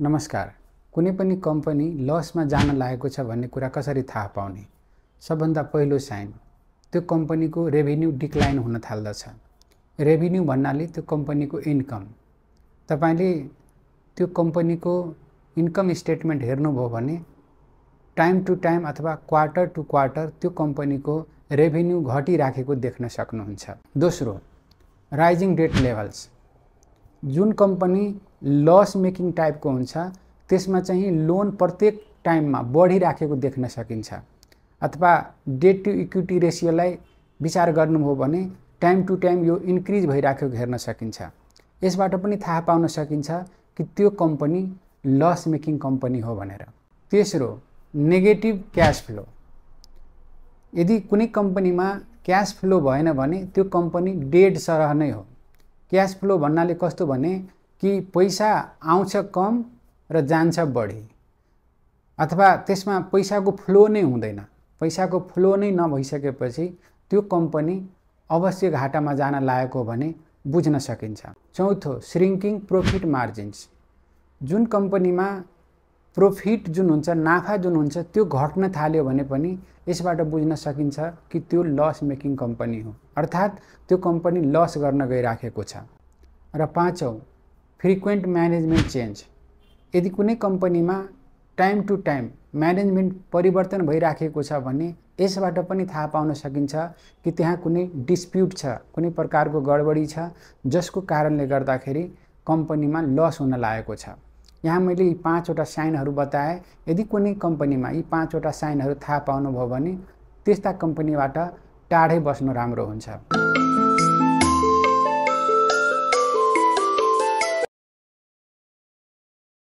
नमस्कार। कुनै पनि कम्पनी लसमा जान लागेको छ भन्ने कुरा कसरी थाहा पाउने? सबभन्दा पहिलो साइन। त्यो कम्पनीको रेभिन्यू डिक्लाइन हुन थाल्दछ। रेभिन्यू भन्नाले त्यो कम्पनीको इन्कम। तपाईँले त्यो कम्पनीको इन्कम स्टेटमेन्ट हेर्नुभयो भने टाइम टु टाइम अथवा क्वार्टर टु क्वार्टर त्यो कम्पनीको रेभिन्यू घटिराखेको देख्न सक्नुहुन्छ। दोस्रो राइजिङ डेट लेभल्स। जुन कम्पनी लस मेकिङ टाइपको हुन्छ त्यसमा चाहिँ लोन प्रत्येक टाइममा बढिराखेको देख्न सकिन्छ। अथवा डेट टु इक्विटी रेसियोलाई विचार गर्नुभयो भने टाइम टु टाइम यो इन्क्रिज भइराखेको हेर्न सकिन्छ। यसबाट पनि थाहा पाउन सकिन्छ कि त्यो कम्पनी लस मेकिङ कम्पनी हो भनेर। तेस्रो नेगेटिभ क्यास फ्लो यदि कुनै कम्पनीमा क्यास फ्लो भएन भने त्यो कम्पनी डेड सरह नै हो। क्यास फ्लो भन्नाले कस्तो भने कि पैसा आउँछ कम र जान्छ बढी। अथवा त्यसमा पैसाको फ्लो नै हुँदैन। पैसाको फ्लो नै नभइसकेपछि त्यो कम्पनी अवश्य घाटामा जान लागेको भने बुझ्न सकिन्छ। चौथो श्रिङ्किङ प्रोफिट मार्जिन्स। जुन कम्पनीमा प्रोफिट जुन हुन्छ नाफा जुन हुन्छ त्यो घट्न थाल्यो भने पनि यसबाट बुझ्न सकिन्छ कि त्यो लस मेकिङ कम्पनी हो। अर्थात् त्यो कम्पनी लस गर्न गइराखेको छ। र पाँचौँ फ्रिक्वेन्ट म्यानेजमेन्ट चेन्ज यदि कुनै कम्पनीमा टाइम टु टाइम म्यानेजमेन्ट परिवर्तन भइराखेको छ भने यसबाट पनि थाहा पाउन सकिन्छ कि त्यहाँ कुनै डिस्प्युट छ कुनै प्रकारको गडबडी छ जसको कारणले गर्दाखेरि कम्पनीमा लस हुन लागेको छ। यहाँ मैले यी पाँचवटा साइनहरू बताएँ। यदि कुनै कम्पनीमा यी पाँचवटा साइनहरू थाहा पाउनुभयो भने त्यस्ता कम्पनीबाट टाढै बस्नु राम्रो हुन्छ।